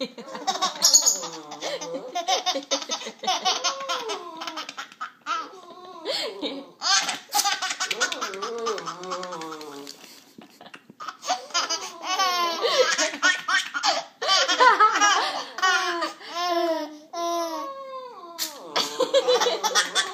Ha ha ha!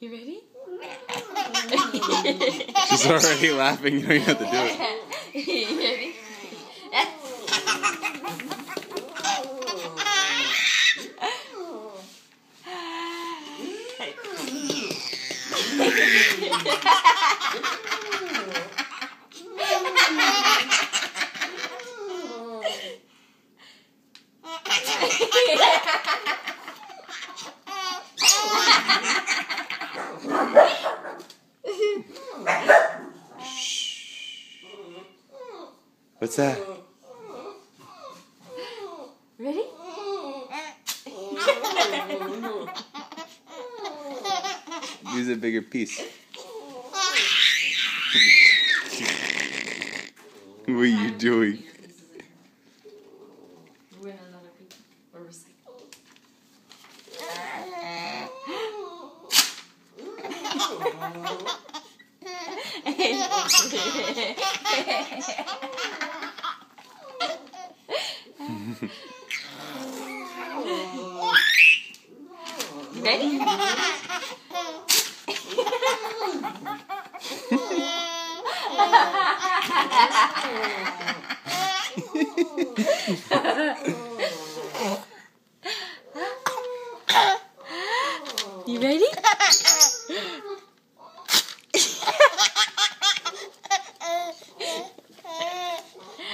You ready? She's already laughing. You don't even have to do it. you ready? What's that? Ready? Use a bigger piece. what are you doing? Ready? you ready?